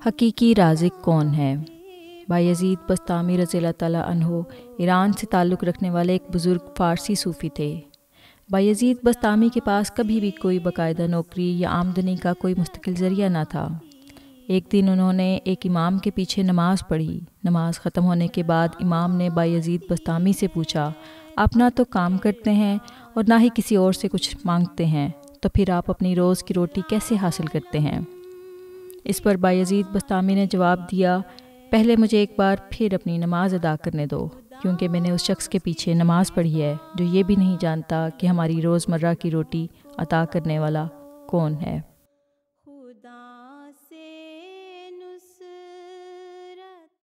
हकीकी राजिक कौन है? बायजीद बस्तामी रज़ी तहो ईरान से ताल्लुक़ रखने वाले एक बुज़ुर्ग फ़ारसी सूफ़ी थे। बायजीद बस्तामी के पास कभी भी कोई बाकायदा नौकरी या आमदनी का कोई मुस्तकिल ज़रिया ना था। एक दिन उन्होंने एक इमाम के पीछे नमाज़ पढ़ी। नमाज़ ख़त्म होने के बाद इमाम ने बायजीद बस्तामी से पूछा, आप ना तो काम करते हैं और ना ही किसी और से कुछ मांगते हैं तो फिर आप अपनी रोज़ की रोटी कैसे हासिल करते हैं? इस पर बायजीद बस्तामी ने जवाब दिया, पहले मुझे एक बार फिर अपनी नमाज़ अदा करने दो, क्योंकि मैंने उस शख्स के पीछे नमाज़ पढ़ी है, जो ये भी नहीं जानता कि हमारी रोज़मर्रा की रोटी अता करने वाला कौन है। खुदा से